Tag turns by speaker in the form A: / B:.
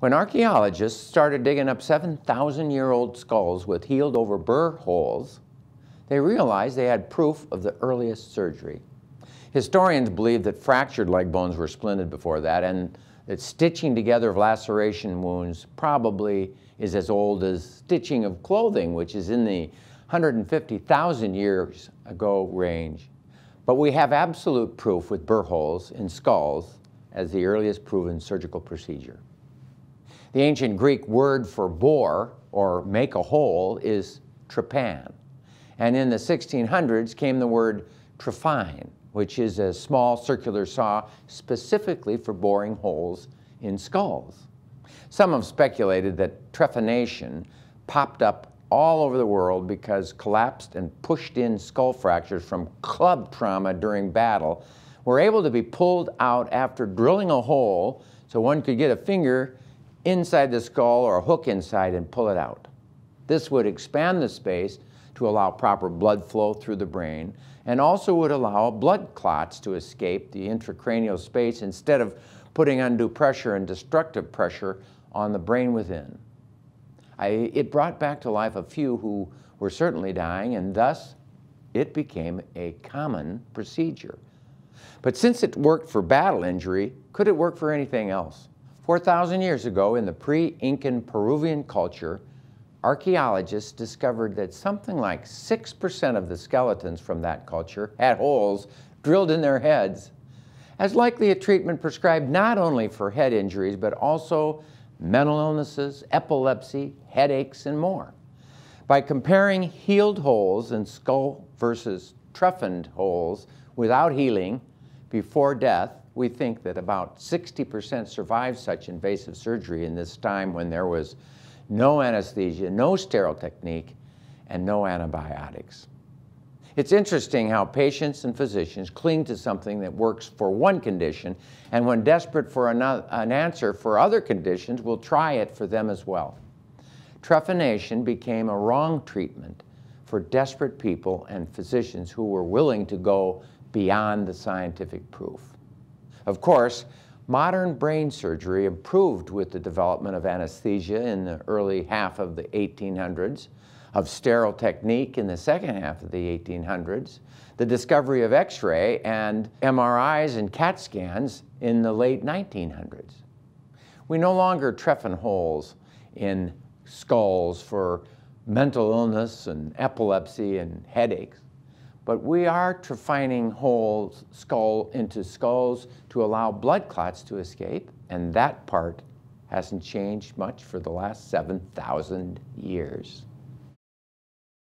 A: When archaeologists started digging up 7,000 year old skulls with healed over burr holes, they realized they had proof of the earliest surgery. Historians believe that fractured leg bones were splinted before that and that stitching together of laceration wounds probably is as old as stitching of clothing, which is in the 150,000 years ago range. But we have absolute proof with burr holes in skulls as the earliest proven surgical procedure. The ancient Greek word for bore or make a hole is trepan. And in the 1600s came the word trephine, which is a small circular saw specifically for boring holes in skulls. Some have speculated that trephination popped up all over the world because collapsed and pushed in skull fractures from club trauma during battle were able to be pulled out after drilling a hole so one could get a finger inside the skull or a hook inside and pull it out. This would expand the space to allow proper blood flow through the brain and also would allow blood clots to escape the intracranial space instead of putting undue pressure and destructive pressure on the brain within. I, it brought back to life a few who were certainly dying, and thus it became a common procedure. But since it worked for battle injury, could it work for anything else? 4,000 years ago, in the pre Incan Peruvian culture, archaeologists discovered that something like 6% of the skeletons from that culture had holes drilled in their heads, as likely a treatment prescribed not only for head injuries, but also mental illnesses, epilepsy, headaches, and more. By comparing healed holes in skull versus trephined holes without healing before death, we think that about 60% survived such invasive surgery in this time when there was no anesthesia, no sterile technique, and no antibiotics. It's interesting how patients and physicians cling to something that works for one condition, and when desperate for an answer for other conditions, will try it for them as well. Trephination became a wrong treatment for desperate people and physicians who were willing to go beyond the scientific proof. Of course, modern brain surgery improved with the development of anesthesia in the early half of the 1800s of sterile technique in the second half of the 1800s, the discovery of X-ray and MRIs and CAT scans in the late 1900s. We no longer trephine holes in skulls for mental illness and epilepsy and headaches, but we are trephining holes skull into skulls to allow blood clots to escape, and that part hasn't changed much for the last 7,000 years.